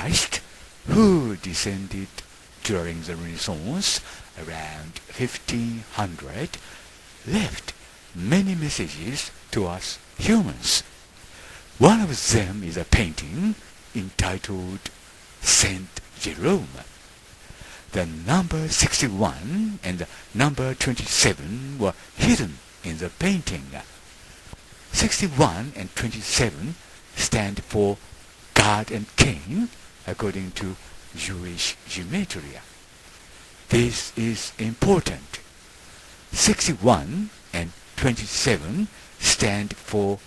Christ, who descended during the Renaissance around 1500, left many messages to us humans. One of them is a painting entitled Saint Jerome. The number 61 and the number 27 were hidden in the painting. 61 and 27 stand for God and King according to Jewish gematria. This is important. 61 and 27 stand for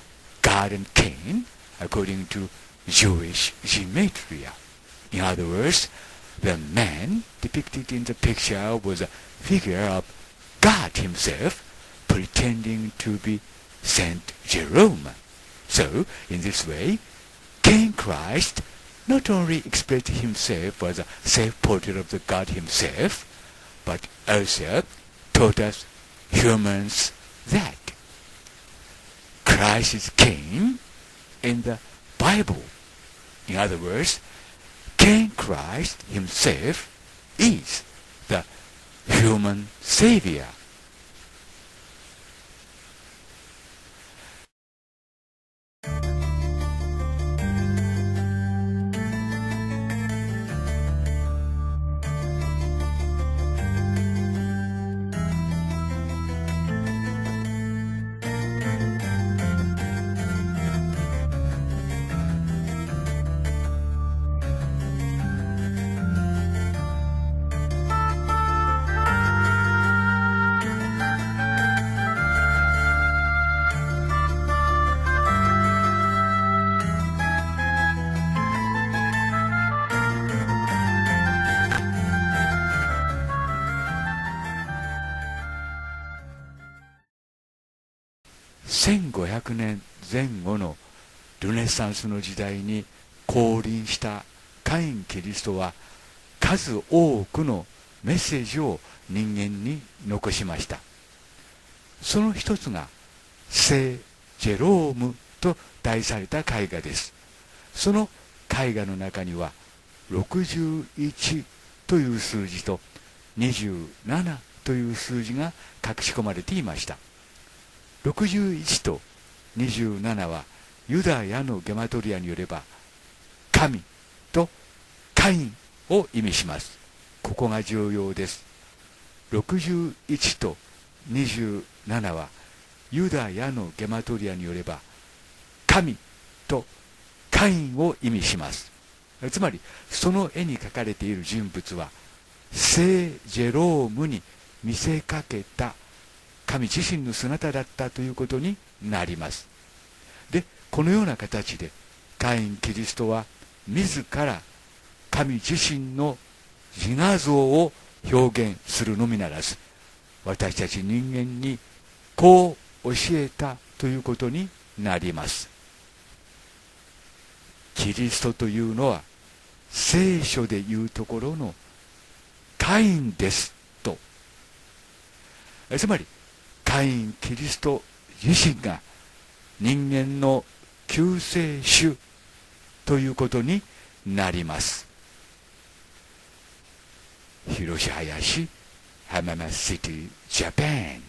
God and Cain according to Jewish gematria. In other words, the man depicted in the picture was a figure of God himself pretending to be Saint Jerome. So, in this way, King Christ not only expressed himself as a self-portrait of the God himself, but also taught us humans that Christ came in the Bible. In other words, King Christ himself is the human savior. 1500年前後のルネサンスの時代に降臨したカイン・キリストは数多くのメッセージを人間に残しました。その一つが聖ジェロームと題された絵画です。その絵画の中には61という数字と27という数字が隠し込まれていました。61と27はユダヤのゲマトリアによれば神とカインを意味します。ここが重要です。61と27はユダヤのゲマトリアによれば神とカインを意味します。つまりその絵に描かれている人物は聖ジェロームに見せかけた神自身の姿だったということになります。でこのような形でカイン・キリストは自ら神自身の自画像を表現するのみならず私たち人間にこう教えたということになります。キリストというのは聖書でいうところのカインですと。つまりカイン・キリスト自身が人間の救世主ということになります。広島林浜松シティジャパン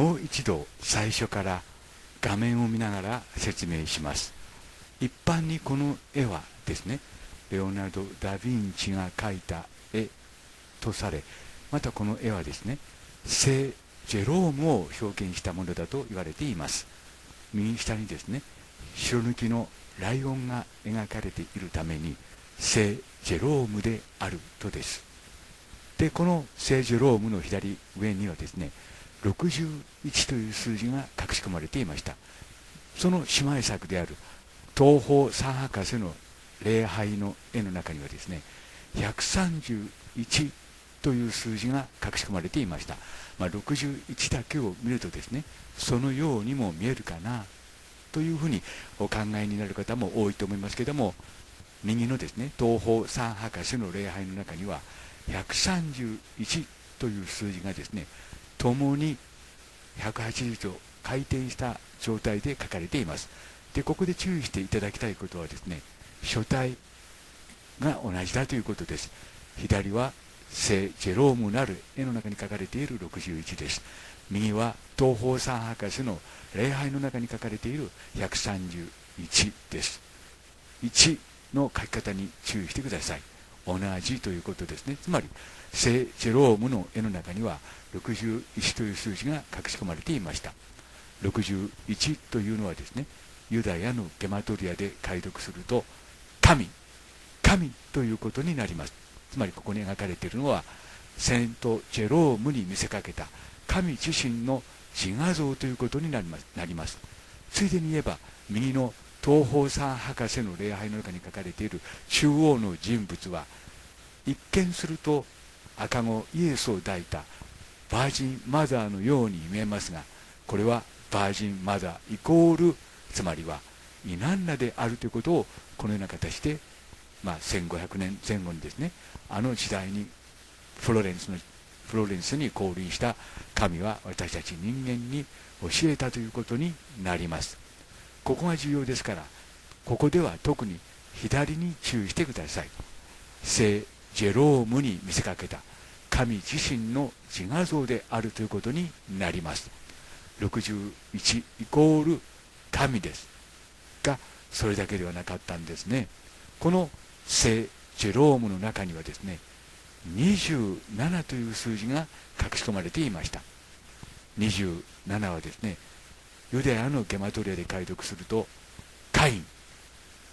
もう一度最初から画面を見ながら説明します。一般にこの絵はですねレオナルド・ダ・ヴィンチが描いた絵とされまたこの絵はですね聖ジェロームを表現したものだと言われています。右下にですね白抜きのライオンが描かれているために聖ジェロームであるとです。でこの聖ジェロームの左上にはですね61という数字が隠し込まれていました。その姉妹作である東方三博士の礼拝の絵の中にはですね131という数字が隠し込まれていました、まあ、61だけを見るとですねそのようにも見えるかなというふうにお考えになる方も多いと思いますけども右のですね東方三博士の礼拝の中には131という数字がですね共に180度回転した状態で書かれています。でここで注意していただきたいことはですね書体が同じだということです。左は聖ジェロームなる絵の中に書かれている61です。右は東方三博士の礼拝の中に書かれている131です。1の書き方に注意してください。同じということですね。つまり聖ジェロームの絵の中には61という数字が隠し込まれていました。61というのはですねユダヤのゲマトリアで解読すると神神ということになります。つまりここに描かれているのはセント・ジェロームに見せかけた神自身の自画像ということになります。なります。ついでに言えば右の東方三博士の礼拝の中に書かれている中央の人物は一見すると赤子イエスを抱いたバージンマザーのように見えますがこれはバージンマザーイコールつまりはイナンナであるということをこのような形で、まあ、1500年前後にですねあの時代にフロレンスのフロレンスに降臨した神は私たち人間に教えたということになります。ここが重要ですからここでは特に左に注意してください。聖ジェロームに見せかけた。神自身の自画像であるということになります。61イコール神です。がそれだけではなかったんですね。この聖ジェロームの中にはですね27という数字が隠し込まれていました。27はですねユダヤのゲマトリアで解読するとカイン。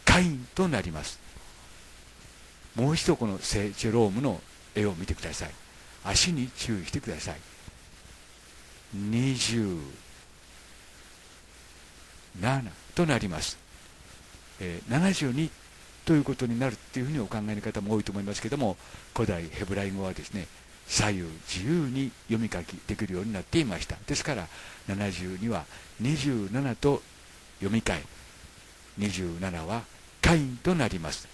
カインとなります。もう一度この聖ジェロームの絵を見てください。足に注意してください。27となります、えー、72ということになるっていうふうにお考えの方も多いと思いますけども古代ヘブライ語はですね左右自由に読み書きできるようになっていました。ですから72は27と読み替え。27はカインとなります。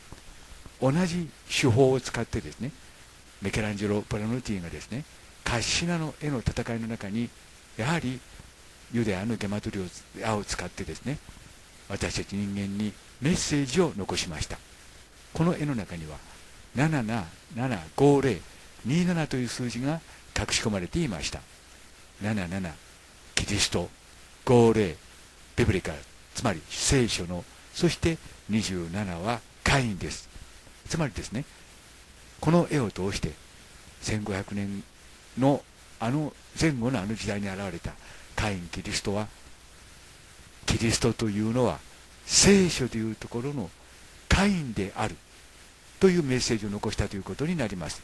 同じ手法を使ってですねメケランジェロ・プラノティがですねカッシナの絵の戦いの中にやはりユダヤのゲマトリアを使ってですね私たち人間にメッセージを残しました。この絵の中には7775027という数字が隠し込まれていました。77キリスト50ビブリカつまり聖書のそして27はカインです。つまりですねこの絵を通して1500年のあの前後のあの時代に現れたカインキリストはキリストというのは聖書というところのカインであるというメッセージを残したということになります。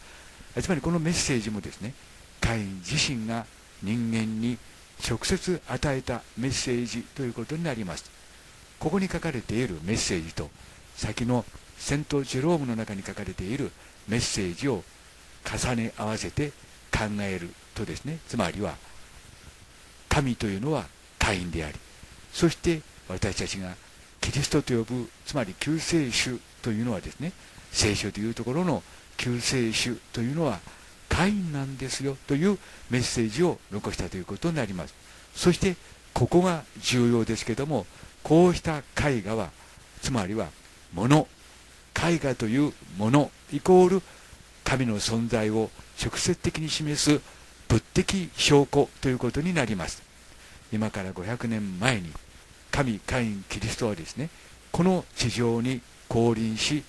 つまりこのメッセージもです。ねカイン自身が人間に直接与えたメッセージということになります。ここに書かれているメッセージと先のセント・ジェロームの中に書かれているメッセージを重ね合わせて考えるとですねつまりは神というのはカインでありそして私たちがキリストと呼ぶつまり救世主というのはですね聖書というところの救世主というのはカインなんですよというメッセージを残したということになります。そしてここが重要ですけどもこうした絵画はつまりは物。絵画というものイコール神の存在を直接的に示す物的証拠ということになります。今から500年前に神カインキリストはですねこの地上に降臨し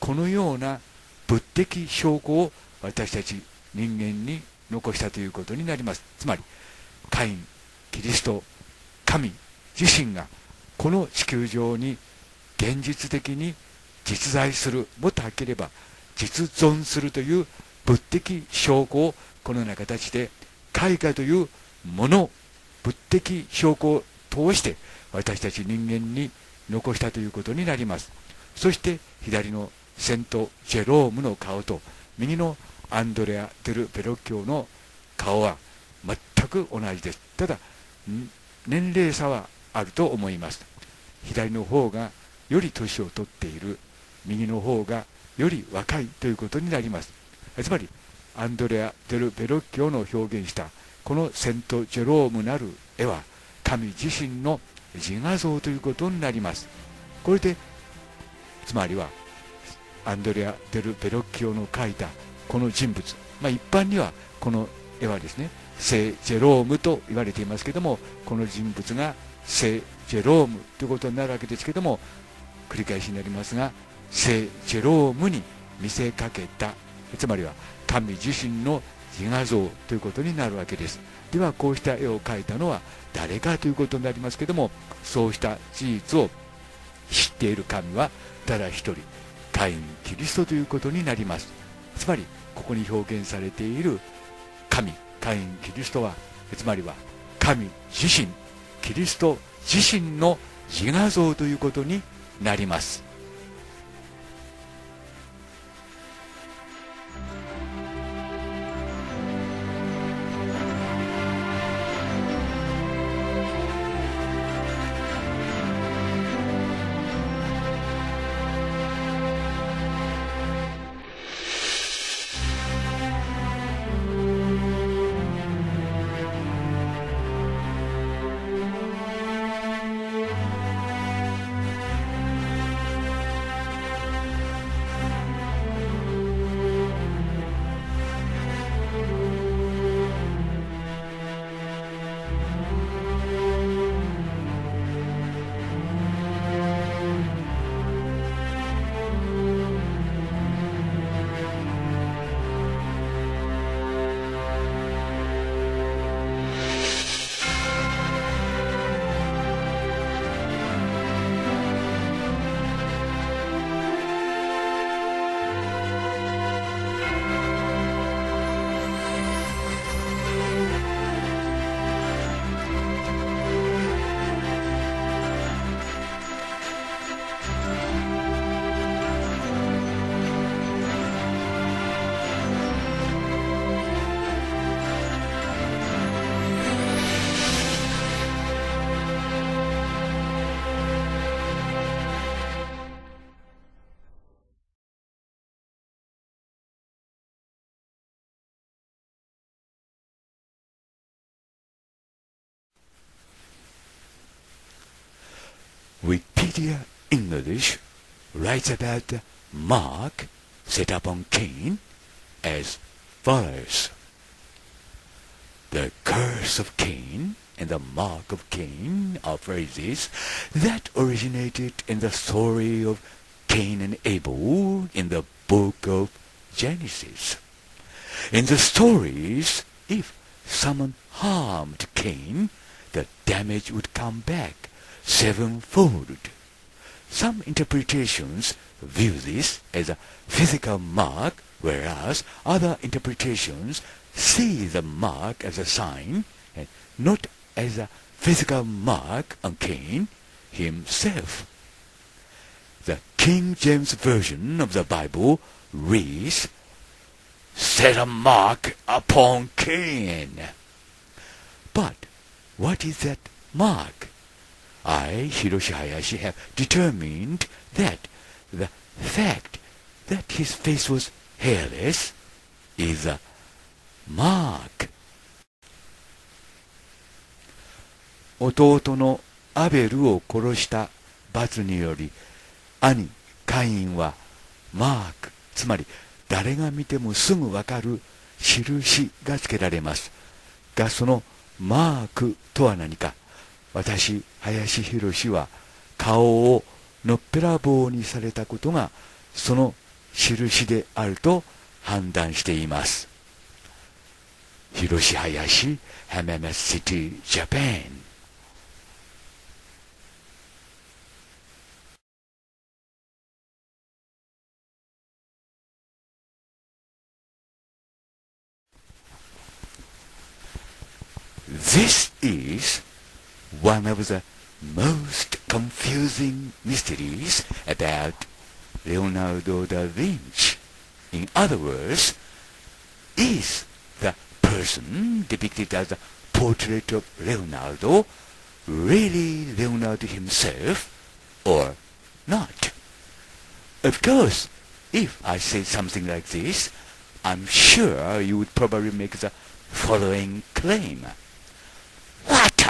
このような物的証拠を私たち人間に残したということになります。つまりカインキリスト神自身がこの地球上に現実的に実在するもっとはっきり言えば実存するという物的証拠をこのような形で絵画というもの物的証拠を通して私たち人間に残したということになります。そして左のセント・ジェロームの顔と右のアンドレア・デル・ベロッキョの顔は全く同じです。ただ年齢差はあると思います。左の方がより年を取っている右の方がより若いということになります。つまりアンドレア・デル・ベロッキオの表現したこのセント・ジェロームなる絵は神自身の自画像ということになります。これでつまりはアンドレア・デル・ベロッキオの描いたこの人物、まあ、一般にはこの絵はですね聖ジェロームと言われていますけどもこの人物が聖ジェロームということになるわけですけども繰り返しになりますが聖ジェロームに見せかけたつまりは神自身の自画像ということになるわけです。ではこうした絵を描いたのは誰かということになりますけどもそうした事実を知っている神はただ一人カインキリストということになります。つまりここに表現されている神カインキリストはつまりは神自身キリスト自身の自画像ということになります。Wikipedia English writes about the mark set up on Cain as follows. The curse of Cain and the mark of Cain are phrases that originated in the story of Cain and Abel in the book of Genesis. In the stories, if someone harmed Cain, the damage would come back sevenfold. Some interpretations view this as a physical mark, whereas other interpretations see the mark as a sign and not as a physical mark on Cain himself. The King James Version of the Bible reads, Set a mark upon Cain. But what is that mark? I, Hiroshi Hayashi, have determined that the fact that his face was hairless is a mark. 弟のアベルを殺した罰により兄カインはマークつまり誰が見てもすぐわかる印がつけられますがそのマークとは何か私林博は顔をのっぺらぼうにされたことがその印であると判断しています。広林浜松シティジャパン This is one of the most confusing mysteries about Leonardo da Vinci. In other words, is the person depicted as a portrait of Leonardo really Leonardo himself or not? Of course, if I say something like this, I'm sure you would probably make the following claim.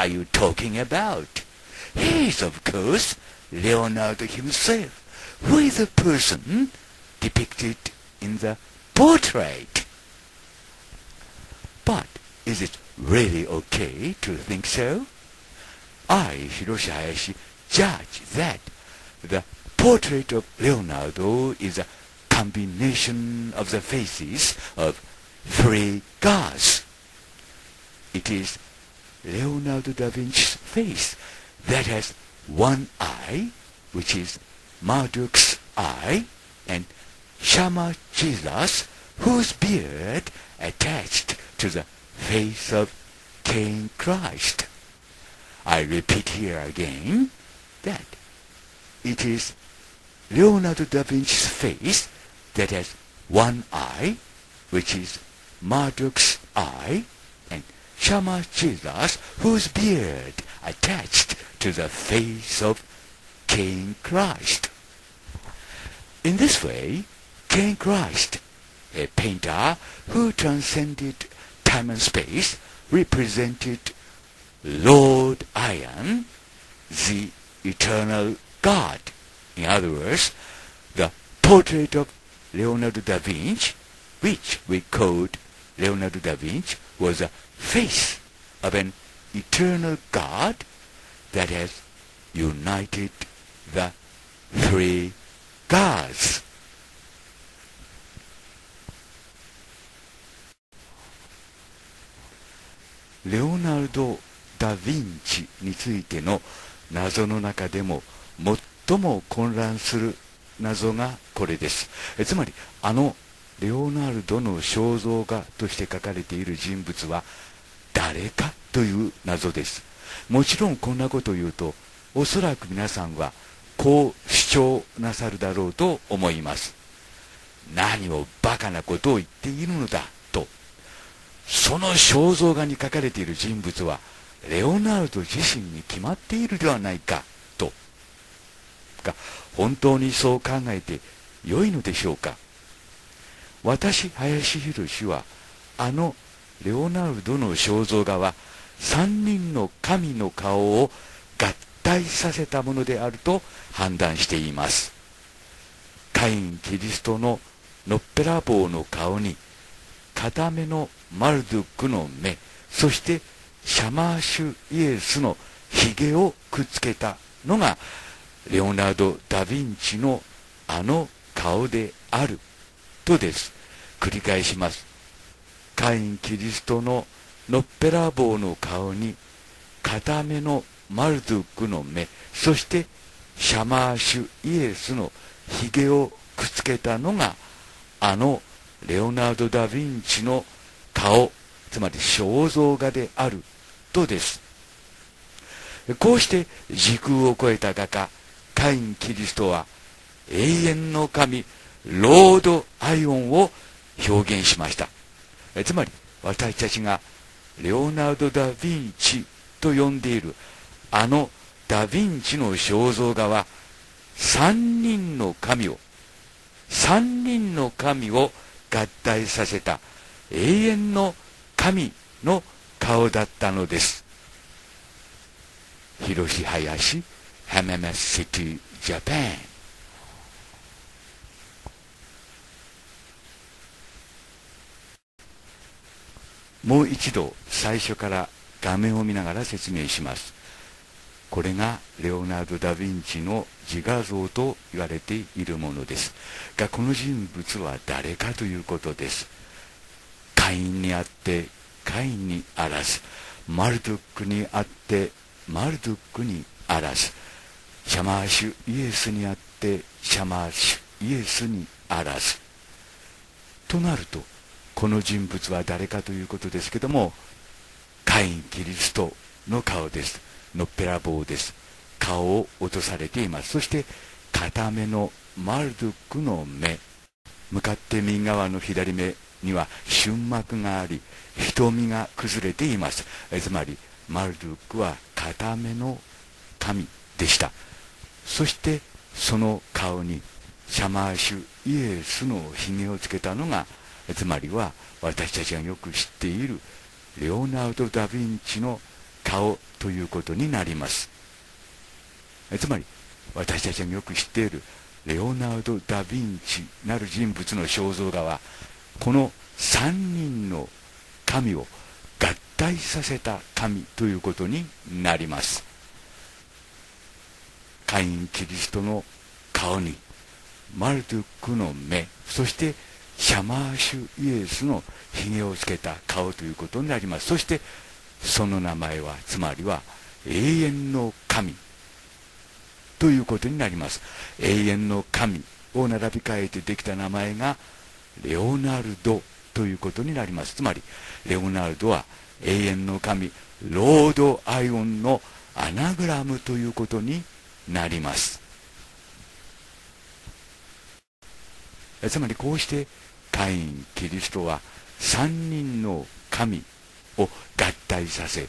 Are you talking about? He is, of course, Leonardo himself, who is the person depicted in the portrait. But is it really okay to think so? I, Hiroshi Hayashi, judge that the portrait of Leonardo is a combination of the faces of three gods. It is Leonardo da Vinci's face that has one eye, which is Marduk's eye, and Shama Jesus, whose beard attached to the face of King Christ. I repeat here again that it is Leonardo da Vinci's face that has one eye, which is Marduk's eye, Jesus, whose beard attached to the face of King Christ. In this way, King Christ, a painter who transcended time and space, represented Lord Iron, the eternal God. In other words, the portrait of Leonardo da Vinci, which we called Leonardo da Vinci, was a face of an eternal God that has united the three gods. レオナルド・ダ・ヴィンチについての謎の中でも最も混乱する謎がこれですえつまりあのレオナルドの肖像画として書かれている人物は誰かという謎です。もちろんこんなことを言うとおそらく皆さんはこう主張なさるだろうと思います。何をバカなことを言っているのだと。その肖像画に書かれている人物はレオナルド自身に決まっているではないかと。が本当にそう考えて良いのでしょうか。私林博はあのレオナルドの肖像画は3人の神の顔を合体させたものであると判断しています。カイン・キリストののっぺらぼうの顔に片目のマルドゥックの目そしてシャマーシュイエスのひげをくっつけたのがレオナルド・ダ・ヴィンチのあの顔であるとです。繰り返します。カイン・キリストののっぺらぼうの顔に片目のマルドゥックの目そしてシャマーシュイエスのひげをくっつけたのがあのレオナルド・ダ・ヴィンチの顔つまり肖像画であるとです。こうして時空を超えた画家カイン・キリストは永遠の神 Lord Aeon を表現しました。えつまり私たちがレオナルド・ダ・ヴィンチと呼んでいるあのダ・ヴィンチの肖像画は三人の神を三人の神を合体させた永遠の神の顔だったのです。広林ハメメシティジャパン。もう一度最初から画面を見ながら説明します。これがレオナルド・ダ・ヴィンチの自画像と言われているものです。がこの人物は誰かということです。カインにあってカインにあらずマルドックにあってマルドックにあらずシャマーシュイエスにあってシャマーシュイエスにあらずとなるとこの人物は誰かということですけどもカイン・キリストの顔です。のっぺらぼうです。顔を落とされています。そして片目のマルドゥックの目。向かって右側の左目には瞬膜があり瞳が崩れています。つまりマルドゥックは片目の神でした。そしてその顔にシャマーシュイエスのひげをつけたのがつまりは私たちがよく知っているレオナルド・ダ・ヴィンチの顔ということになります。つまり私たちがよく知っているレオナルド・ダ・ヴィンチなる人物の肖像画はこの3人の神を合体させた神ということになります。カイン・キリストの顔にマルドゥックの目そしてシャマーシュイエスのひげをつけた顔ということになります。そしてその名前はつまりは永遠の神ということになります。永遠の神を並び替えてできた名前がレオナルドということになります。つまりレオナルドは永遠の神ロードアイオンのアナグラムということになります。つまりこうしてカインキリストは3人の神を合体させ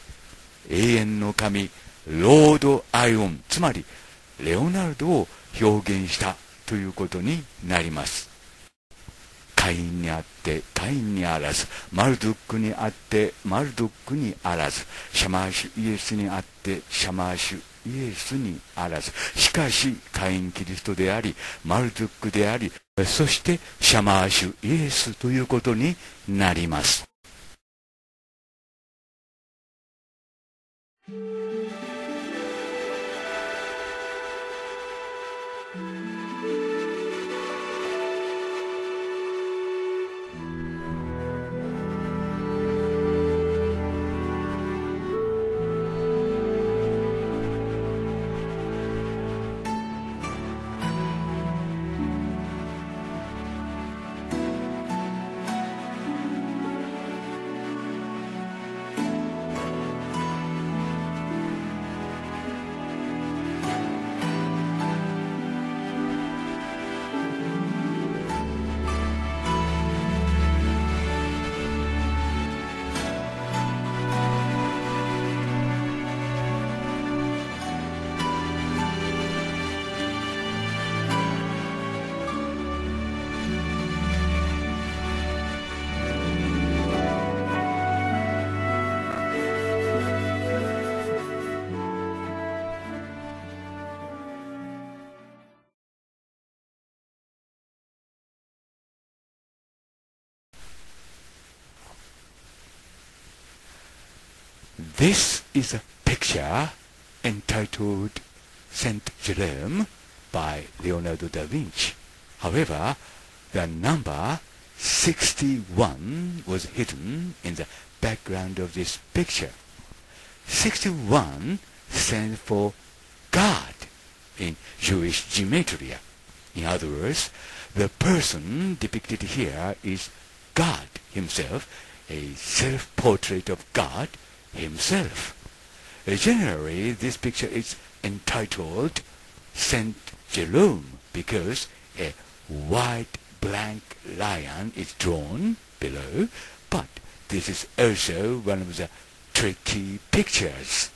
永遠の神ロードアイオンつまりレオナルドを表現したということになります。カインにあってカインにあらずマルドックにあってマルドックにあらずシャマーシュイエスにあってシャマーシュイエスにあらず。しかしカインキリストでありマルドックでありそしてシャマーシュイエスということになります。This is a picture entitled Saint Jerome by Leonardo da Vinci. However, the number 61 was hidden in the background of this picture. 61 stands for God in Jewish gematria. In other words, the person depicted here is God himself, a self-portrait of God himself. Uh, generally, this picture is entitled Saint Jerome because a white blank lion is drawn below, but this is also one of the tricky pictures.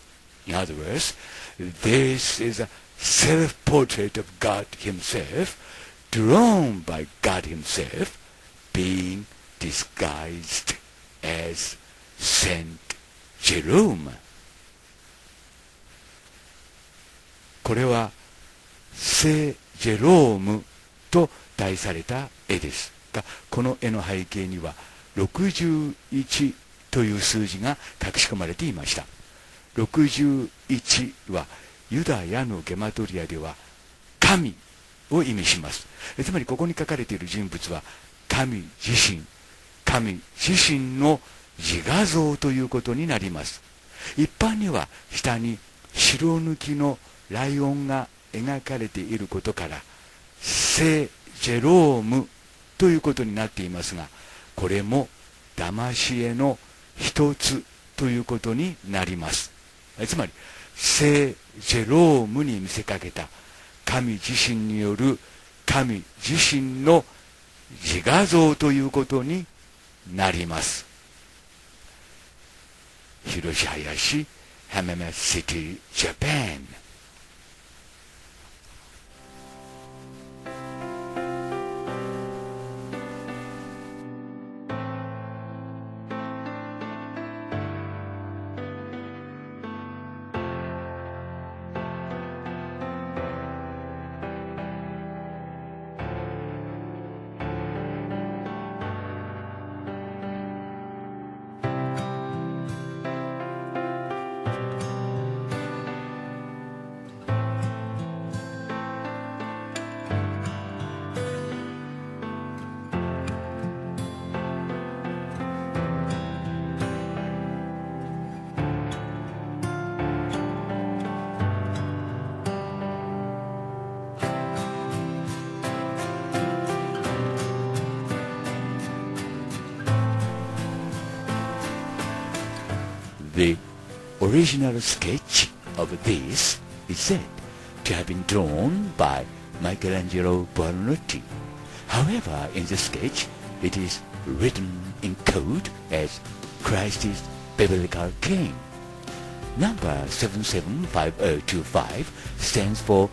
In other words, this is a self-portrait of God himself, drawn by God himself, being disguised as Saint ジェロームこれは聖ジェロームと題された絵ですがこの絵の背景には61という数字が隠し込まれていました。61はユダヤのゲマトリアでは神を意味します。つまりここに書かれている人物は神自身。神自身の自画像ということになります。一般には下に白抜きのライオンが描かれていることから聖ジェロームということになっていますがこれも騙し絵の一つということになります。つまり聖ジェロームに見せかけた神自身による神自身の自画像ということになります。広林浜松 City, Japan. Original sketch of this is said to have been drawn by Michelangelo Buonarroti. However, in the sketch, it is written in code as Christ's biblical king. Number 775025 stands for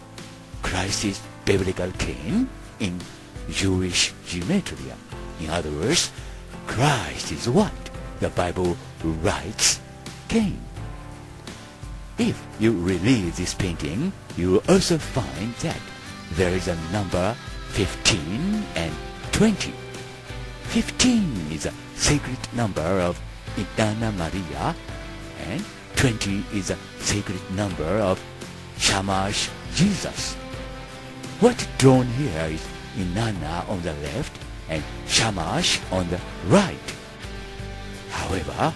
Christ's biblical king in Jewish gematria. In other words, Christ is what the Bible writes Cain. If you release this painting, you will also find that there is a number 15 and 20. 15 is a sacred number of Inanna Maria and 20 is a sacred number of Shamash Jesus. What drawn here is Inanna on the left and Shamash on the right. However,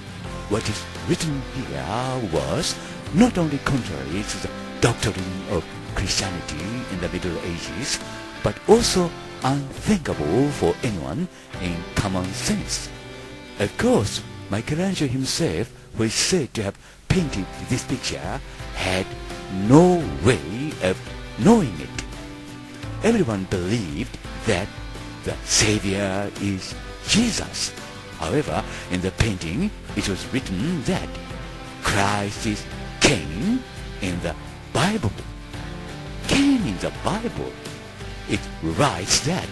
what is written here was not only contrary to the doctrine of Christianity in the Middle Ages, but also unthinkable for anyone in common sense. Of course, Michelangelo himself, who is said to have painted this picture, had no way of knowing it. Everyone believed that the Savior is Jesus. However, in the painting, it was written that Christ is Cain in the Bible. Cain in the Bible. It writes that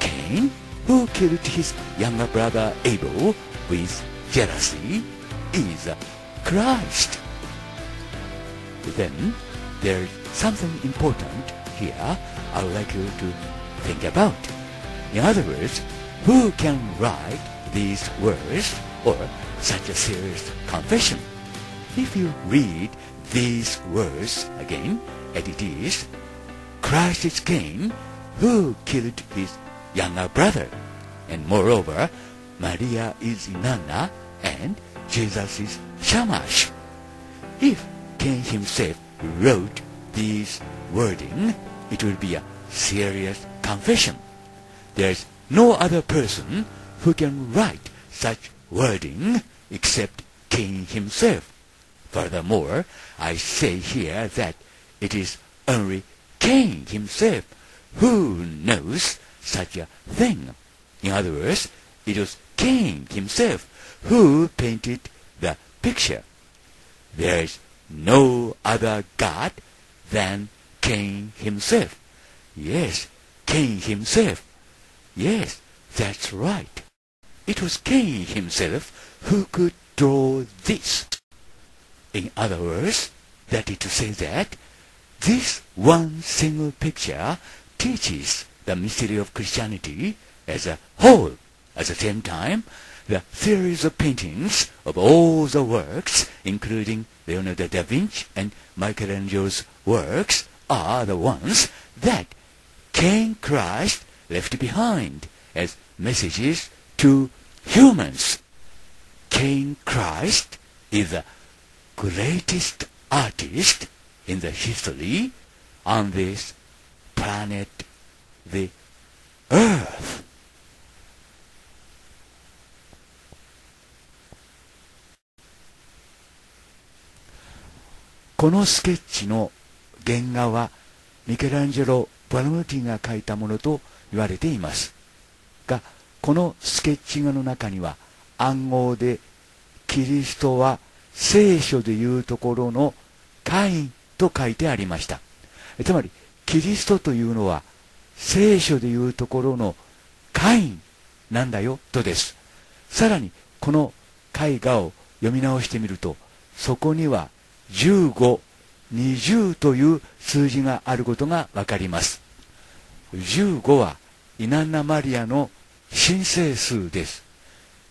Cain, who killed his younger brother Abel with jealousy, is Christ. Then there's something important here I would like you to think about. In other words, who can write these words or such a serious confession? If you read these words again, and it is, Christ is King who killed his younger brother, and moreover, Maria is Inanna and Jesus is Shamash. If King himself wrote these wording, it will be a serious confession. There's no other person who can write such wording except King himself. Furthermore, I say here that it is only Cain himself who knows such a thing. In other words, it was Cain himself who painted the picture. There is no other God than Cain himself. Yes, Cain himself. Yes, that's right. It was Cain himself who could draw this. In other words, that is to say that this one single picture teaches the mystery of Christianity as a whole. At the same time, the series of paintings of all the works, including Leonardo da Vinci and Michelangelo's works, are the ones that King Christ left behind as messages to humans. King Christ is the greatest artist in the history on this planet, the Earth. このスケッチの原画はミケランジェロ・バルムティが描いたものと言われていますがこのスケッチ画の中には暗号でキリストは聖書でいうところのカインと書いてありましたつまりキリストというのは聖書でいうところのカインなんだよとですさらにこの絵画を読み直してみるとそこには15、20という数字があることがわかります。15はイナンナマリアの神聖数です。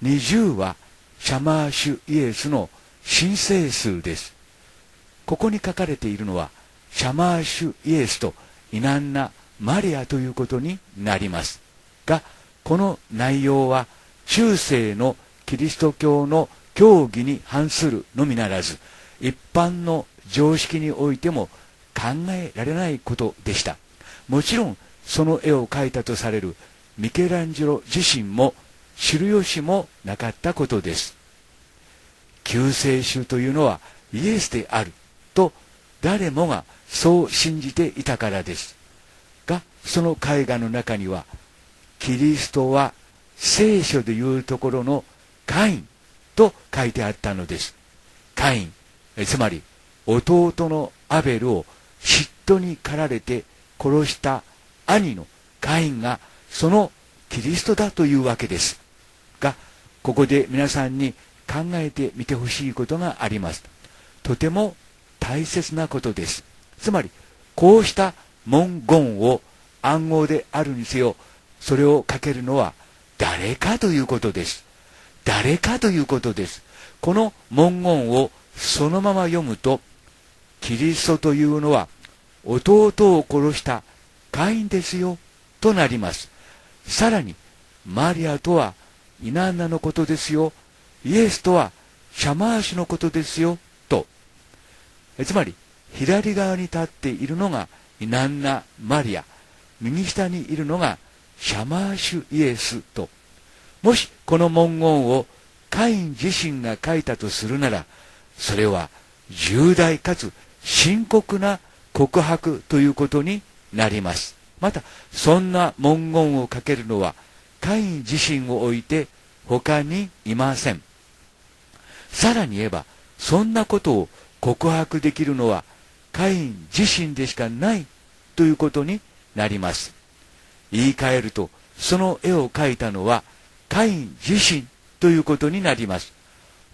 20はシャマーシュイエスの神聖数です。ここに書かれているのはシャマーシュイエスとイナンナマリアということになります。が、この内容は中世のキリスト教の教義に反するのみならず、一般の常識においても考えられないことでしたもちろんその絵を描いたとされるミケランジェロ自身も知る由もなかったことです救世主というのはイエスであると誰もがそう信じていたからですがその絵画の中にはキリストは聖書でいうところのカインと書いてあったのです。カインつまり弟のアベルを嫉妬に駆られて殺した兄のカインがそのキリストだというわけです。がここで皆さんに考えてみてほしいことがあります。とても大切なことです。つまりこうした文言を暗号であるにせよそれをかけるのは誰かということです。誰かということです。この文言をそのまま読むとキリストというのは弟を殺したカインですよとなります。さらにマリアとはイナンナのことですよイエスとはシャマーシュのことですよと。つまり左側に立っているのがイナンナ・マリア。右下にいるのがシャマーシュイエスと。もしこの文言をカイン自身が書いたとするならそれは重大かつ深刻な告白ということになります。またそんな文言をかけるのはカイン自身を置いて他にいません。さらに言えばそんなことを告白できるのはカイン自身でしかないということになります。言い換えるとその絵を描いたのはカイン自身ということになります。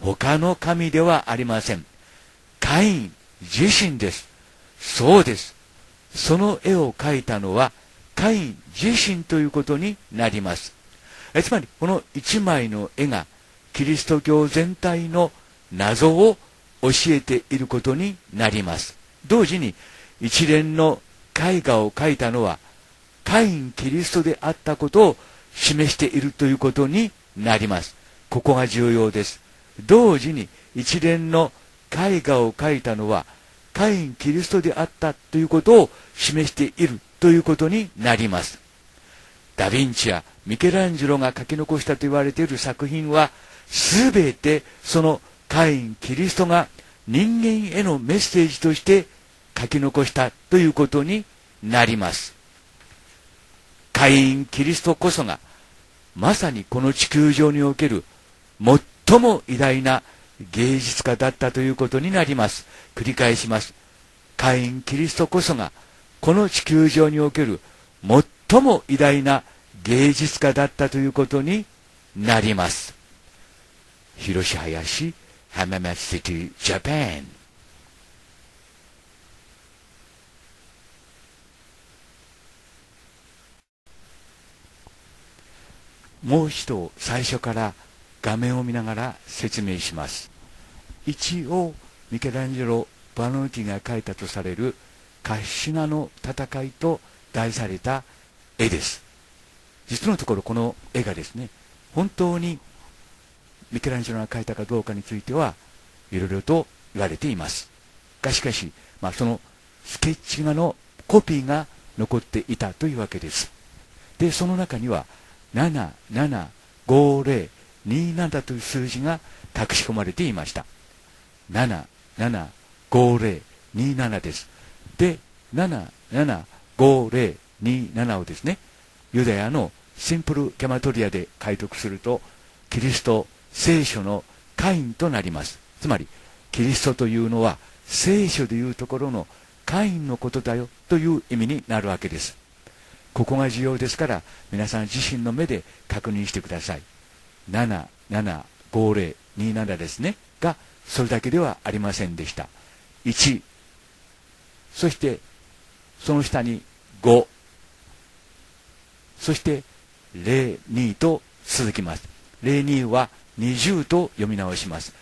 他の神ではありません。カイン自身です。そうです。その絵を描いたのはカイン自身ということになります。えつまりこの一枚の絵がキリスト教全体の謎を教えていることになります。同時に一連の絵画を描いたのはカイン・キリストであったことを示しているということになります。ここが重要です。同時に一連の絵画を描いたのはカイン・キリストであったということを示しているということになります。ダ・ヴィンチやミケランジェロが書き残したと言われている作品は全てそのカイン・キリストが人間へのメッセージとして書き残したということになります。カイン・キリストこそがまさにこの地球上における最も偉大な芸術家だったということになります。繰り返します。カイン・キリストこそがこの地球上における最も偉大な芸術家だったということになります。広し林浜松シティジャパンもう一度最初から画面を見ながら説明します一応ミケランジェロ・バノーティが描いたとされるカッシナの戦いと題された絵です実のところこの絵がですね本当にミケランジェロが描いたかどうかについてはいろいろと言われています。がしかし、まあ、そのスケッチ画のコピーが残っていたというわけです。でその中には775027という数字が隠し込まれていました。775027です。で775027をですねユダヤのシンプルキャマトリアで解読するとキリスト聖書のカインとなります。つまりキリストというのは聖書でいうところのカインのことだよという意味になるわけです。ここが重要ですから皆さん自身の目で確認してください。775027ですね。がそれだけではありませんでした。1そしてその下に5そして02と続きます。02は20と読み直します。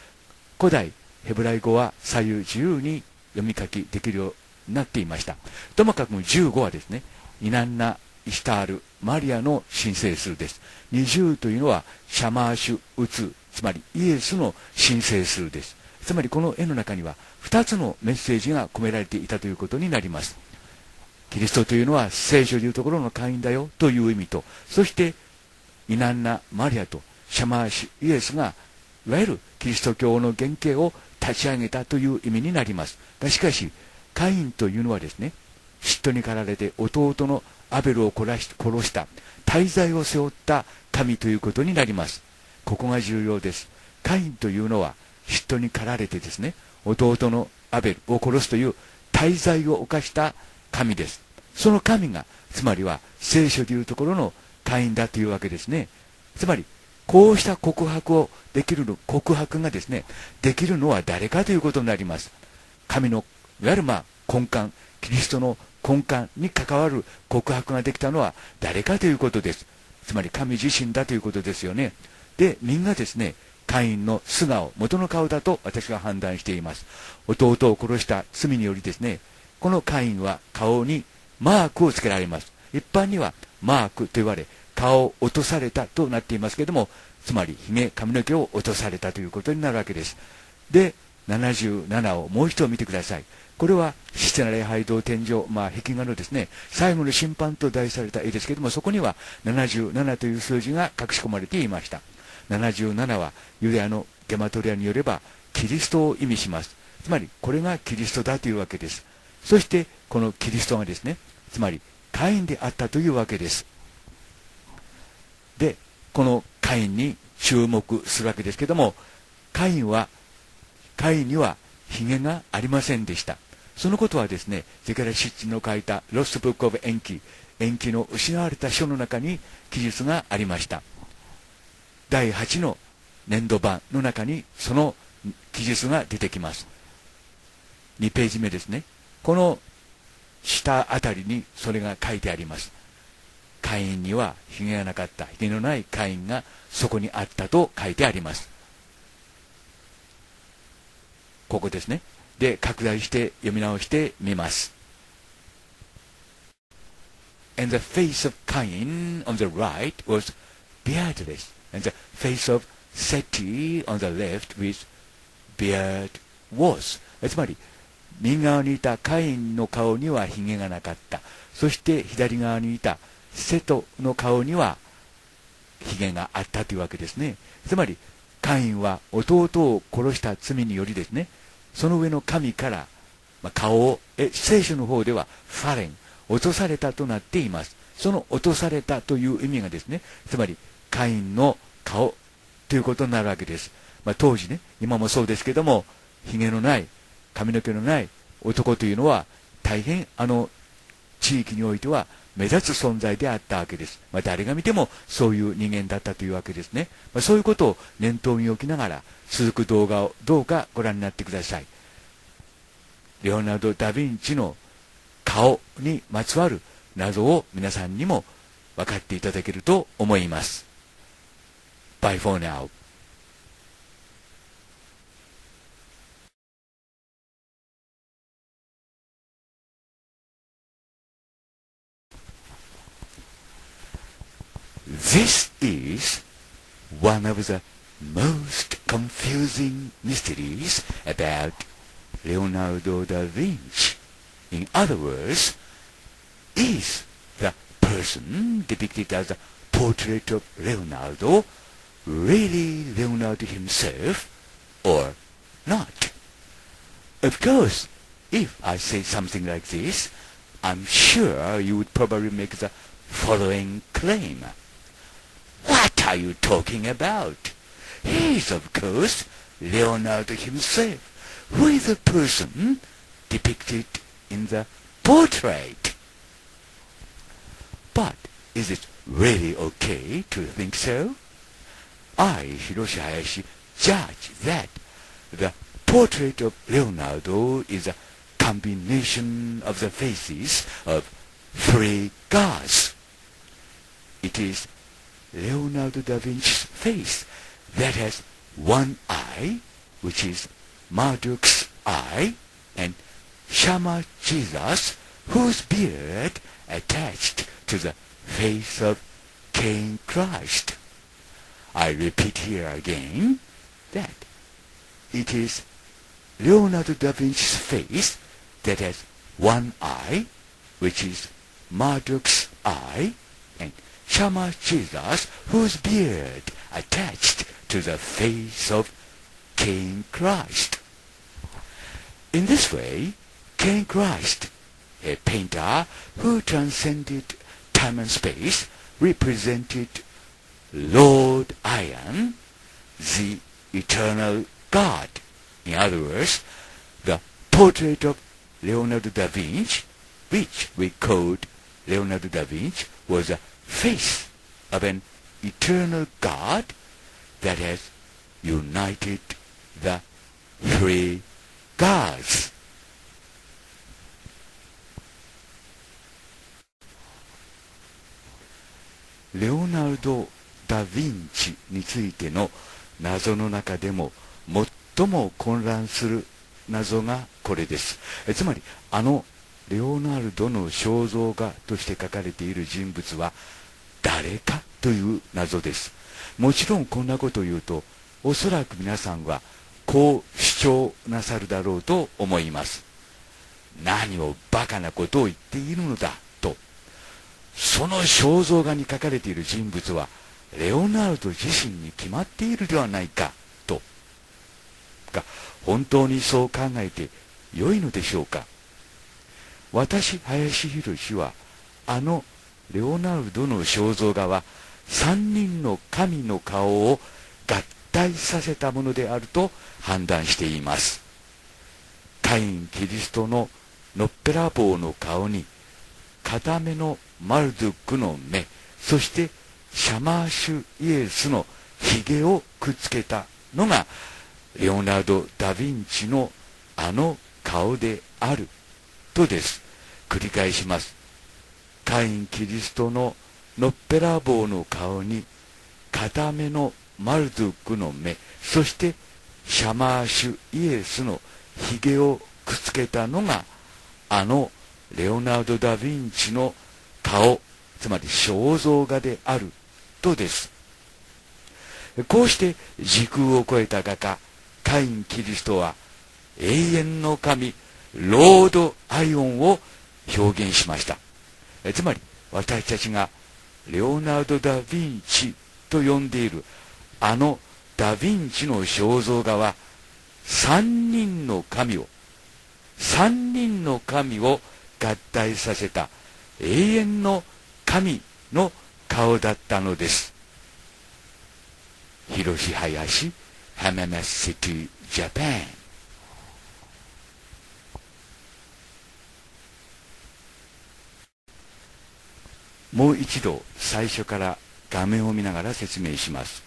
古代ヘブライ語は左右自由に読み書きできるようになっていました。ともかく15はですね。イナンナ・イシタール・マリアの神聖数です。20というのはシャマーシュ・ウツつまりイエスの神聖数です。つまりこの絵の中には2つのメッセージが込められていたということになります。キリストというのは聖書でいうところの会員だよという意味とそしてイナンナ・マリアとシャマーシ・イエスがいわゆるキリスト教の原型を立ち上げたという意味になります。がしかし、カインというのはですね、嫉妬に駆られて弟のアベルを殺した大罪を背負った神ということになります。ここが重要です。カインというのは嫉妬に駆られてですね、弟のアベルを殺すという大罪を犯した神です。その神が、つまりは聖書でいうところのカインだというわけですね。つまり、こうした告白をできるの、告白がですね、できるのは誰かということになります。神の、いわゆるまあ根幹、キリストの根幹に関わる告白ができたのは誰かということです。つまり神自身だということですよね。で、みんなですね、カインの素顔、元の顔だと私は判断しています。弟を殺した罪によりですね、このカインは顔にマークをつけられます。一般にはマークと言われ、顔を落とされたとなっていますけれども、つまり、髭、髪の毛を落とされたということになるわけです。で、77をもう一度見てください。これは、シテナ礼拝堂天井、まあ、壁画のですね、最後の審判と題された絵ですけれども、そこには77という数字が隠し込まれていました。77は、ユダヤのゲマトリアによれば、キリストを意味します。つまり、これがキリストだというわけです。そして、このキリストがですね、つまり、カインであったというわけです。で、このカインに注目するわけですけども、カインは、カインには髭がありませんでした。そのことはですね、ゼカリア・シッチンの書いた Lost Book of Enki、エンキの失われた書の中に記述がありました。第8の粘土板の中にその記述が出てきます。2ページ目ですね。この下あたりにそれが書いてあります。会員には髭がなかった、髭のない会員がそこにあったと書いてあります。ここですね。で、拡大して読み直してみます。And the face of Cain on the right was beardless, and the face of Seti on the left with beard was. つまり、右側にいたカインの顔には髭がなかった。そして左側にいた瀬戸の顔には髭があったというわけですね。つまり、カインは弟を殺した罪によりですね、その上の神から、まあ、顔を、え、聖書の方ではファレン、落とされたとなっています。その落とされたという意味がですね、つまり、カインの顔ということになるわけです。まあ、当時ね、今もそうですけども、髭のない、髪の毛のない男というのは、大変あの地域においては目立つ存在であったわけです。まあ、誰が見てもそういう人間だったというわけですね。まあ、そういうことを念頭に置きながら、続く動画をどうかご覧になってください。レオナルド・ダ・ヴィンチの顔にまつわる謎を皆さんにも分かっていただけると思います。Bye for now. This is one of the most confusing mysteries about Leonardo da Vinci. In other words, is the person depicted as a portrait of Leonardo really Leonardo himself or not? Of course, if I say something like this, I'm sure you would probably make the following claim. What are you talking about? He is, of course, Leonardo himself, who is the person depicted in the portrait. But is it really okay to think so? I, Hiroshi Hayashi, judge that the portrait of Leonardo is a combination of the faces of three gods. It is Leonardo da Vinci's face that has one eye, which is Marduk's eye, and Shama Jesus, whose beard attached to the face of King Christ. I repeat here again that it is Leonardo da Vinci's face that has one eye, which is Marduk's eye, and Shama Jesus, whose beard attached to the face of King Christ. In this way, King Christ, a painter who transcended time and space, represented Lord Iron, the eternal God. In other words, the portrait of Leonardo da Vinci, which we called Leonardo da Vinci, was a face of an eternal God that has united the three gods. レオナルド・ダ・ヴィンチについての謎の中でも最も混乱する謎がこれです。えつまり、あのレオナルドの肖像画として書かれている人物は誰かという謎です。もちろんこんなことを言うと、おそらく皆さんはこう主張なさるだろうと思います。何をバカなことを言っているのだと。その肖像画に書かれている人物はレオナルド自身に決まっているではないかと。が、本当にそう考えて良いのでしょうか私、林博は、あのレオナルドの肖像画は、三人の神の顔を合体させたものであると判断しています。カイン・キリストののっぺらぼうの顔に、片目のマルドゥックの目、そしてシャマーシュイエスのひげをくっつけたのが、レオナルド・ダ・ヴィンチのあの顔であるとです。繰り返します。カイン・キリストののっぺらぼうの顔に、片目のマルドゥックの目、そしてシャマーシュイエスのひげをくっつけたのが、あのレオナルド・ダ・ヴィンチの顔、つまり肖像画であるとです。こうして時空を超えた画家、カイン・キリストは永遠の神、 Lord Aeon を表現しました。えつまり私たちがレオナルド・ダ・ヴィンチと呼んでいるあのダ・ヴィンチの肖像画は三人の神を三人の神を合体させた永遠の神の顔だったのです。広し林、浜松シティ、ジャパン。もう一度最初から画面を見ながら説明します。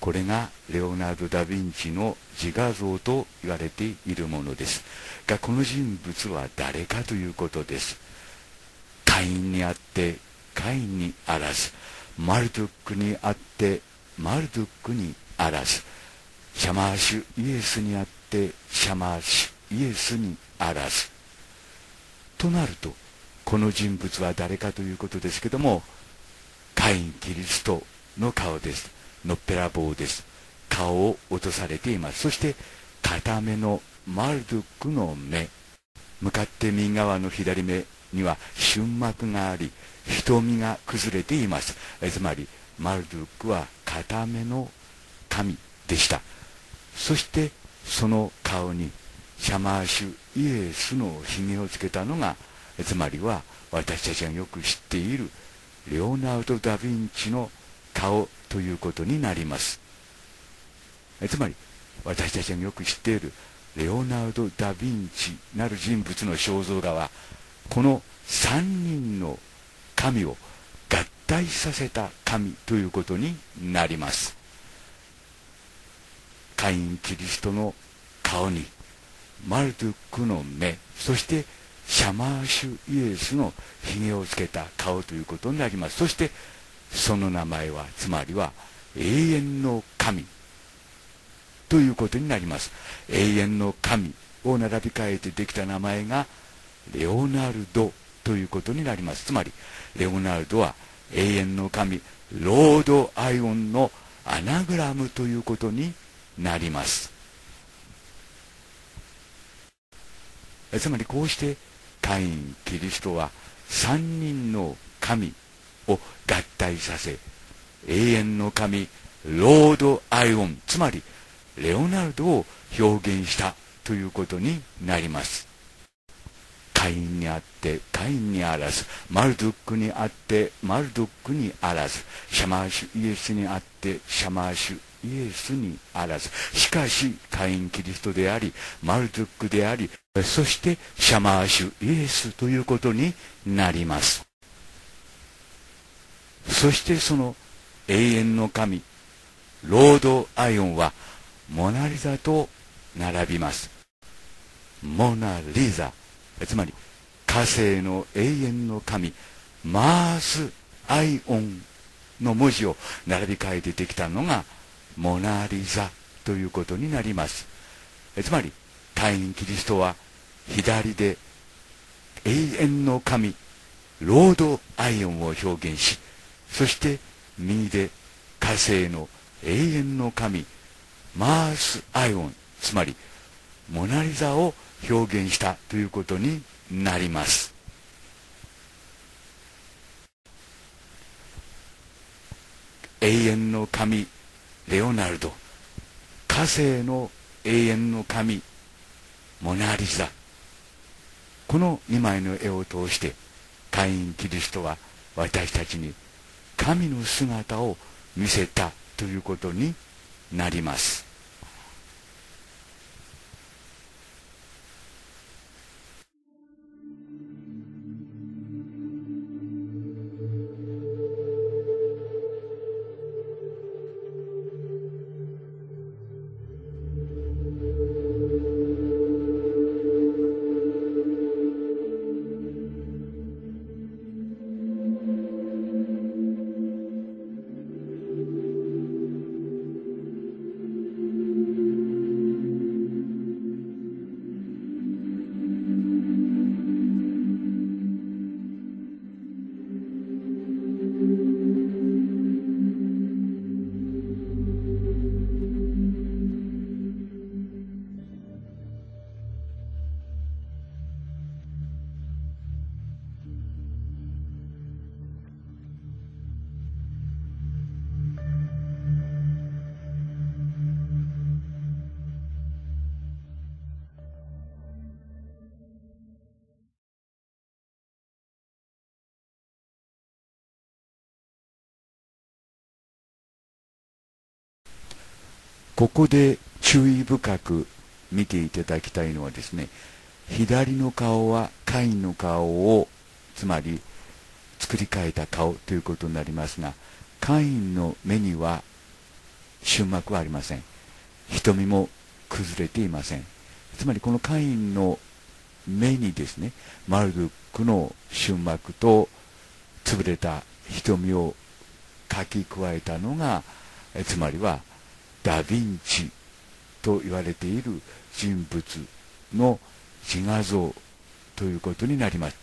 これがレオナルド・ダ・ヴィンチの自画像と言われているものです。が、この人物は誰かということです。カインにあって、カインにあらず、マルドックにあって、マルドックにあらず、シャマーシュイエスにあって、シャマーシュイエスにあらず。となると、この人物は誰かということですけどもカイン・キリストの顔です。のっぺらぼうです。顔を落とされています。そして片目のマルドゥックの目。向かって右側の左目には瞬膜があり瞳が崩れています。つまりマルドゥックは片目の神でした。そしてその顔にシャマーシュイエスのひげをつけたのがつまりは私たちがよく知っているレオナルド・ダ・ヴィンチの顔ということになります。つまり私たちがよく知っているレオナルド・ダ・ヴィンチなる人物の肖像画はこの3人の神を合体させた神ということになります。カイン・キリストの顔にマルドゥックの目そしてシャマーシュイエスのひげをつけた顔ということになります。そしてその名前はつまりは永遠の神ということになります。永遠の神を並び替えてできた名前がレオナルドということになります。つまりレオナルドは永遠の神 Lord Aeon のアナグラムということになります。つまりこうしてカイン、キリストは三人の神を合体させ、永遠の神、 Lord Aeon つまりレオナルドを表現したということになります。カインにあってカインにあらずマルドックにあってマルドックにあらずシャマーシュイエスにあってシャマーシュイエスにあらず。しかしカインキリストでありマルドックでありそしてシャマーシュイエスということになります。そしてその永遠の神ロードアイオンはモナリザと並びます。モナリザつまり火星の永遠の神マース・アイオンの文字を並び替えてできたのがモナリザということになります。つまり会員キリストは左で永遠の神ロードアイオンを表現しそして右で火星の永遠の神マース・アイオンつまりモナリザを表現したということになります。永遠の神レオナルド。火星の永遠の神。モナリザ。この2枚の絵を通して会員キリストは私たちに神の姿を見せたということになります。ここで注意深く見ていただきたいのはですね左の顔はカインの顔をつまり作り変えた顔ということになりますがカインの目には瞬膜はありません。瞳も崩れていません。つまりこのカインの目にですねマルドックの瞬膜と潰れた瞳を書き加えたのがつまりはダ・ヴィンチと言われている人物の自画像ということになります。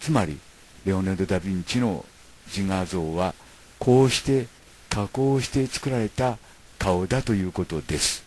つまり、レオナルド・ダ・ヴィンチの自画像は、こうして加工して作られた顔だということです。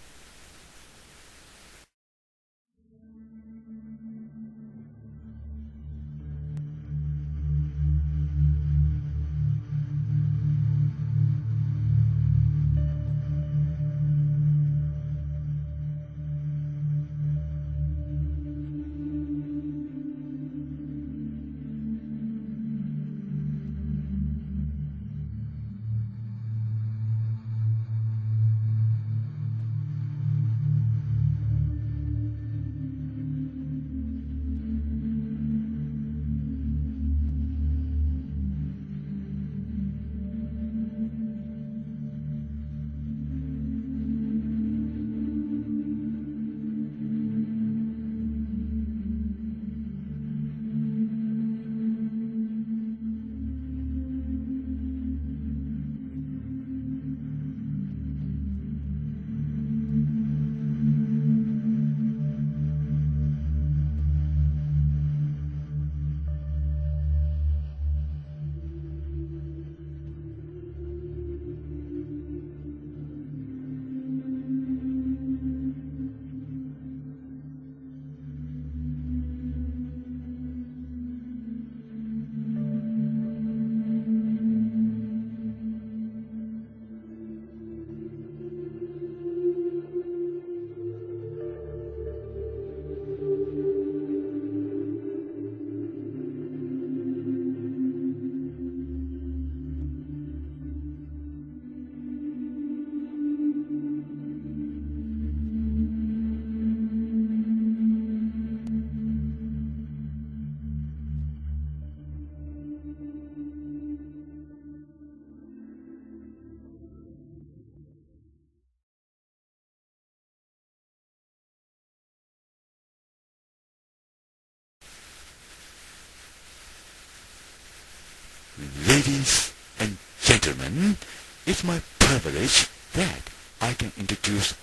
It's my privilege that I can introduce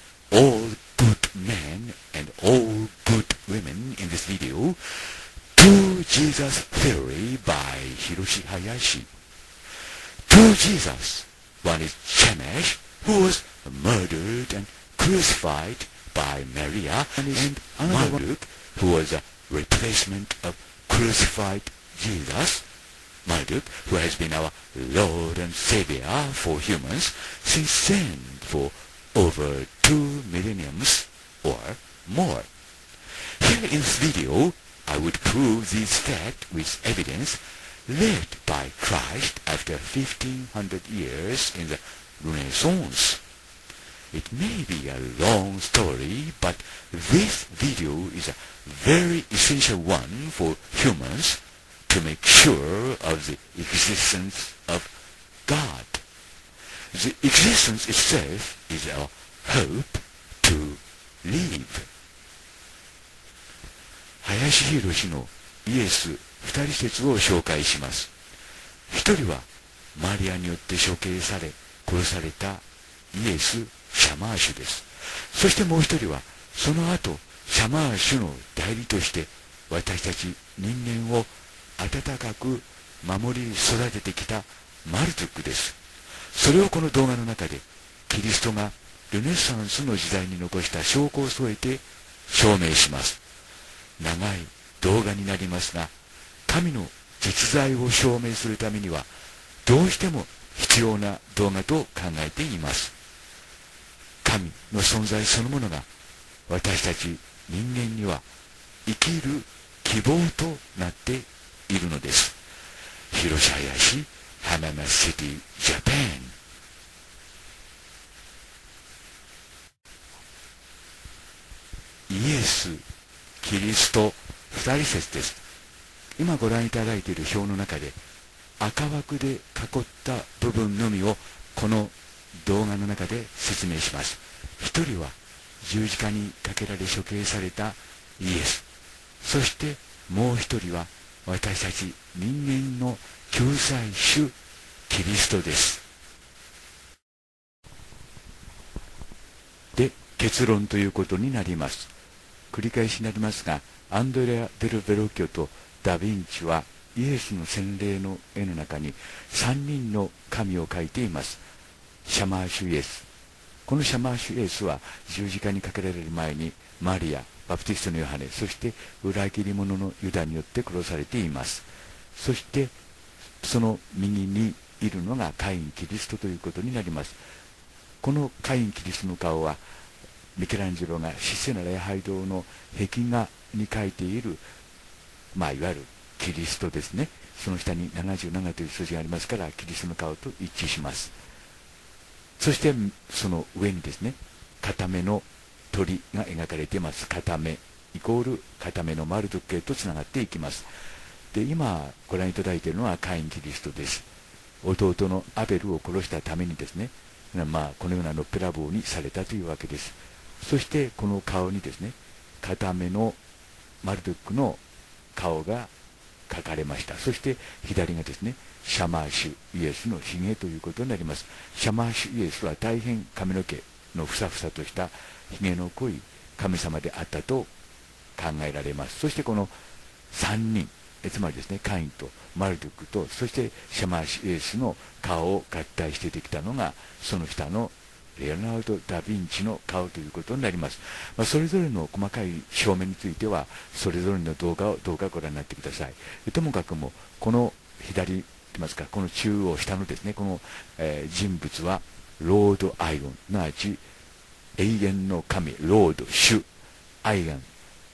林博士のイエス二人説を紹介します。一人はマリアによって処刑され殺されたイエス・シャマーシュです。そしてもう一人はその後シャマーシュの代理として私たち人間を温かく守り育ててきたマルトゥックです。それをこの動画の中でキリストがルネサンスの時代に残した証拠を添えて証明します。長い動画になりますが、神の実在を証明するためには、どうしても必要な動画と考えています。神の存在そのものが私たち人間には生きる希望となっているのです。広島市浜松シティジャパンイエス、キリスト、二人説です。今ご覧いただいている表の中で赤枠で囲った部分のみをこの動画の中で説明します。一人は十字架にかけられ処刑されたイエス。そしてもう一人は私たち人間の救済主キリストです。で、結論ということになります。繰り返しになりますが、アンドレア・デル・ベロッキョとダ・ヴィンチはイエスの洗礼の絵の中に3人の神を描いています。シャマーシュイエス。このシャマーシュイエスは十字架にかけられる前にマリア、バプティストのヨハネ、そして裏切り者のユダによって殺されています。そしてその右にいるのがカイン・キリストということになります。このカイン・キリストの顔はミケランジェロがシセナ礼拝堂の壁画に書いている、まあ、いわゆるキリストですね。その下に77という数字がありますから、キリストの顔と一致します。そして、その上にですね、片目の鳥が描かれています。片目イコール片目の丸時計とつながっていきます。で、今ご覧いただいているのはカイン・キリストです。弟のアベルを殺したためにですね、まあ、このようなのっぺらぼうにされたというわけです。そしてこの顔にですね、片目のマルドックの顔が書かれました。そして左がですね、シャマーシュイエスのひげということになります。シャマーシュイエスは大変髪の毛のふさふさとしたひげの濃い神様であったと考えられます。そしてこの3人え、つまりですね、カインとマルドックと、そしてシャマーシュイエスの顔を合体してできたのが、その下のレオナルド・ダ・ヴィンチの顔ということになります。まあ、それぞれの細かい証明については、それぞれの動画をどうかご覧になってください。ともかくも、この左、とますか、この中央下のですね、この、えー、人物は、ロード・アイゴン、なわち、永遠の神、ロード、主、アイガン、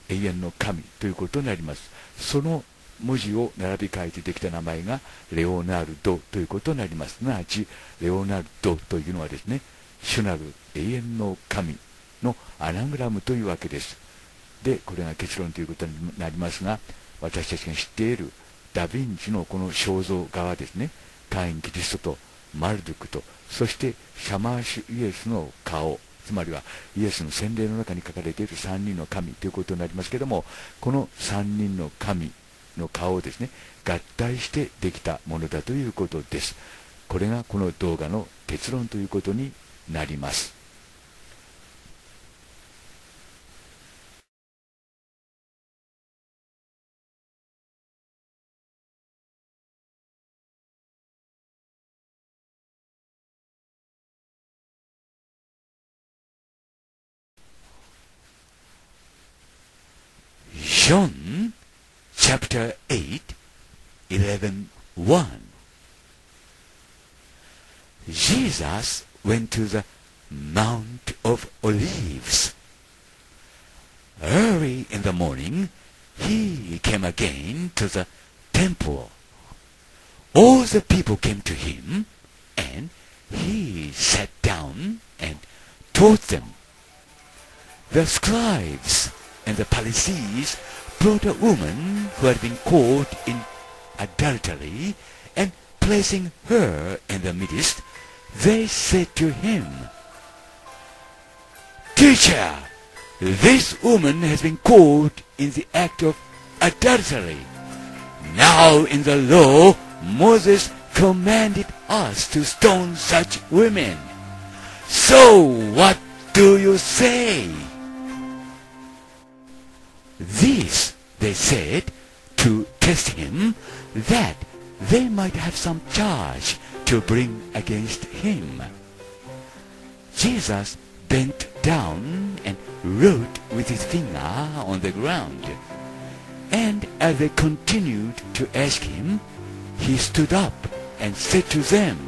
永遠の神ということになります。その文字を並び替えてできた名前がレオナルドということになります。すなわち、レオナルドというのはですね、主なる永遠の神のアナグラムというわけです。で、これが結論ということになりますが、私たちが知っているダ・ヴィンチのこの肖像画はですね、カイン・キリストとマルドゥクと、そしてシャマーシュイエスの顔、つまりはイエスの洗礼の中に書かれている3人の神ということになりますけども、この3人の神の顔をですね、合体してできたものだということです。これがこの動画の結論ということになります。John chapter 8, 11, 1. Jesus went to the Mount of Olives. Early in the morning, he came again to the temple. All the people came to him, and he sat down and taught them. The scribes and the Pharisees brought a woman who had been caught in adultery, placing her in the midst, they said to him, Teacher, this woman has been caught in the act of adultery. Now in the law, Moses commanded us to stone such women. So what do you say? This, they said, to test him, that they might have some charge to bring against him. Jesus bent down and wrote with his finger on the ground. And as they continued to ask him, he stood up and said to them,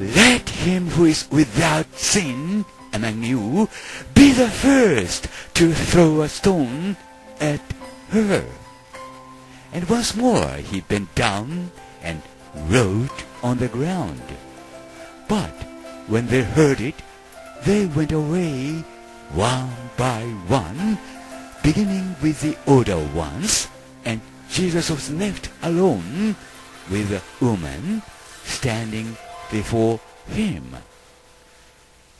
Let him who is without sin among you be the first to throw a stone at her. And once more he bent down and wrote on the ground. But when they heard it, they went away one by one, beginning with the older ones, and Jesus was left alone with the woman standing before him.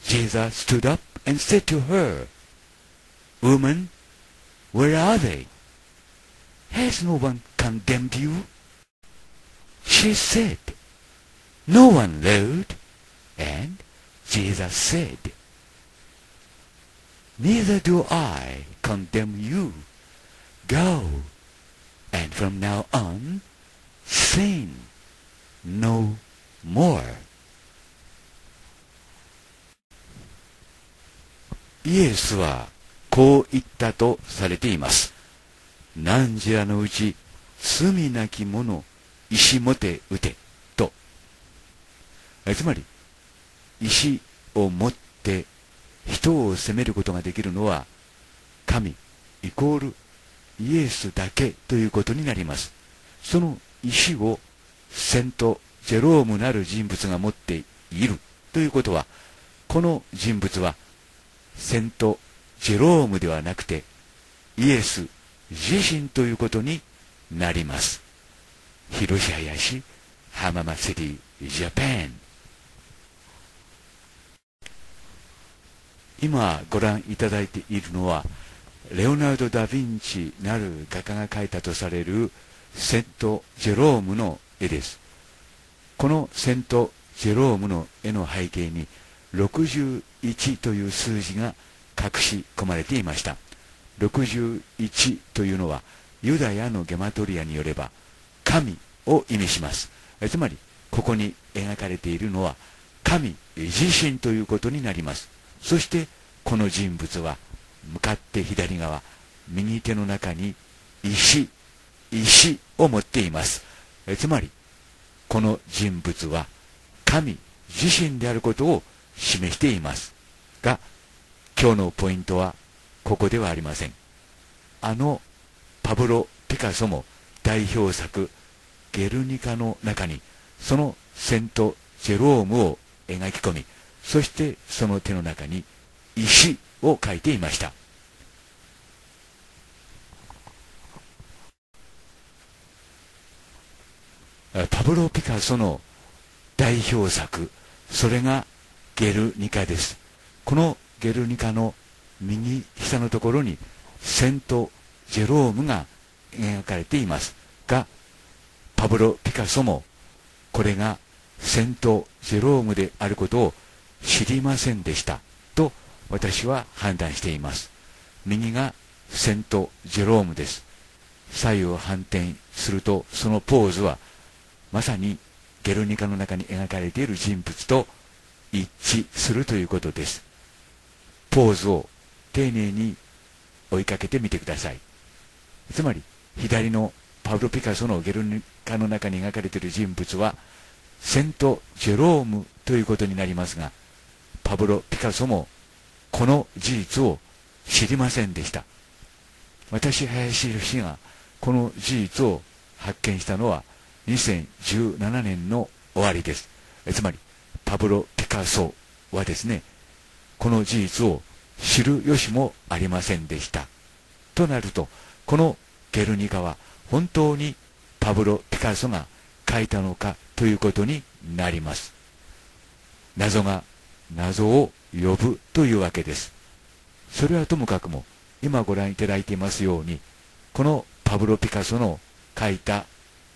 Jesus stood up and said to her, Woman, where are they? Has no one condemned you? She said, No one, Lord. And Jesus said, Neither do I condemn you. Go, and from now on, sin no more. イエスはこう言ったとされています。 何時らのうち罪なき者石持て打てと。つまり、石を持って人を責めることができるのは神イコールイエスだけということになります。その石をセント・ジェロームなる人物が持っているということは、この人物はセント・ジェロームではなくてイエス自身ということになります。広島やし浜松リジャパン今ご覧いただいているのはレオナルド・ダ・ヴィンチなる画家が描いたとされるセント・ジェロームの絵です。このセント・ジェロームの絵の背景に61という数字が隠し込まれていました。61というのはユダヤのゲマトリアによれば神を意味します。つまりここに描かれているのは神自身ということになります。そしてこの人物は向かって左側右手の中に石石を持っています。つまりこの人物は神自身であることを示しています。が今日のポイントはここではありませんあのパブロ・ピカソも代表作ゲルニカの中にそのセント・ジェロームを描き込みそしてその手の中に石を描いていましたパブロ・ピカソの代表作それがゲルニカです。このゲルニカの右下のところにセント・ジェロームが描かれています。が、パブロ・ピカソもこれがセント・ジェロームであることを知りませんでした。と私は判断しています。右がセント・ジェロームです。左右反転するとそのポーズはまさにゲルニカの中に描かれている人物と一致するということです。ポーズを丁寧に追いかけてみてください。つまり左のパブロ・ピカソのゲルニカの中に描かれている人物はセント・ジェロームということになりますがパブロ・ピカソもこの事実を知りませんでした。私林氏がこの事実を発見したのは2017年の終わりです。つまりパブロ・ピカソはですねこの事実を知る由もありませんでした。となるとこのゲルニカは本当にパブロ・ピカソが書いたのかということになります。謎が謎を呼ぶというわけです。それはともかくも今ご覧いただいていますようにこのパブロ・ピカソの書いた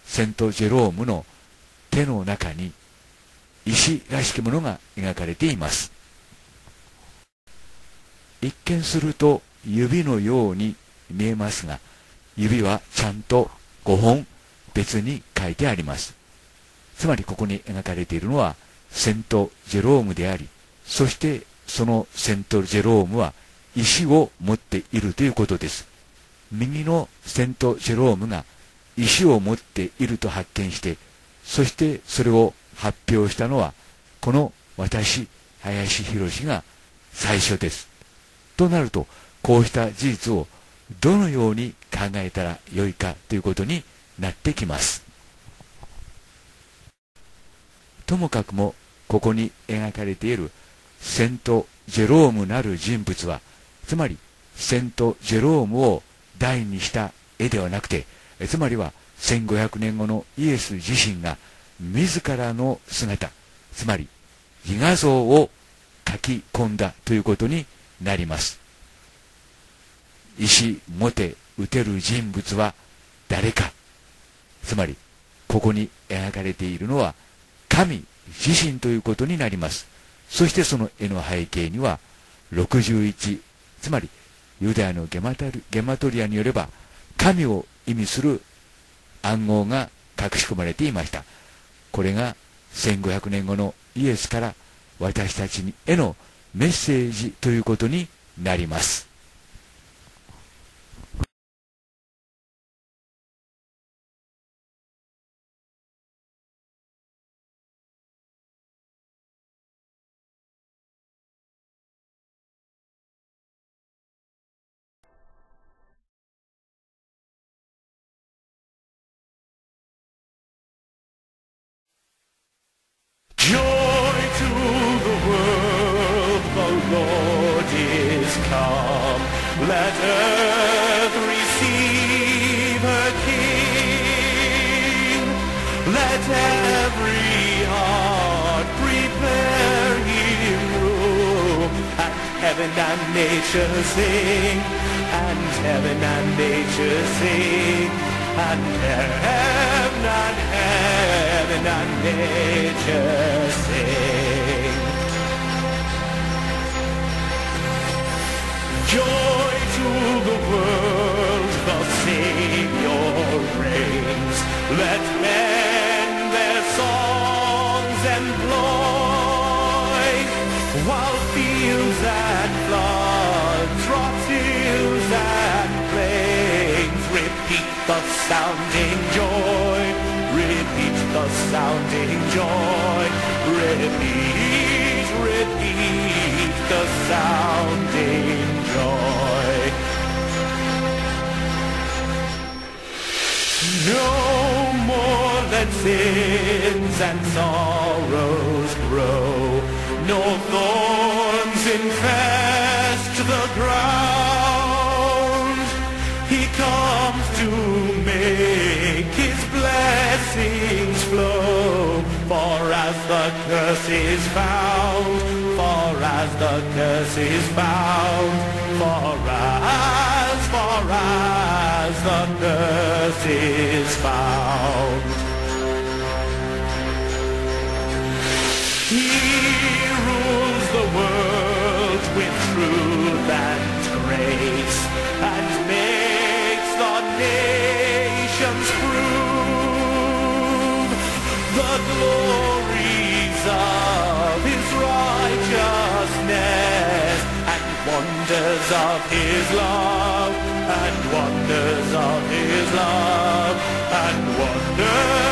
セント・ジェロームの手の中に石らしきものが描かれています。一見すると指のように見えますが指はちゃんと5本別に書いてあります。つまりここに描かれているのはセント・ジェロームでありそしてそのセント・ジェロームは石を持っているということです。右のセント・ジェロームが石を持っていると発見してそしてそれを発表したのはこの私林博が最初です。となるとこうした事実をどのように考えたらよいかということになってきます。ともかくもここに描かれているセント・ジェロームなる人物はつまりセント・ジェロームを題にした絵ではなくてつまりは1500年後のイエス自身が自らの姿つまり自画像を書き込んだということになります。石持て打てる人物は誰か。つまりここに描かれているのは神自身ということになります。そしてその絵の背景には61つまりユダヤのゲマゲマトリアによれば神を意味する暗号が隠し込まれていました。これが1500年後のイエスから私たちへのメッセージということになります。Sounding joy. No more let sins and sorrows grow. No thorns infest the ground. He comes to make his blessings flow. For as the curse is found, as the curse is bound. for as, for as the curse is found. He rules the world with truth and grace and makes the nations prove the glories Wonders of his love, and wonders of his love, and wonders.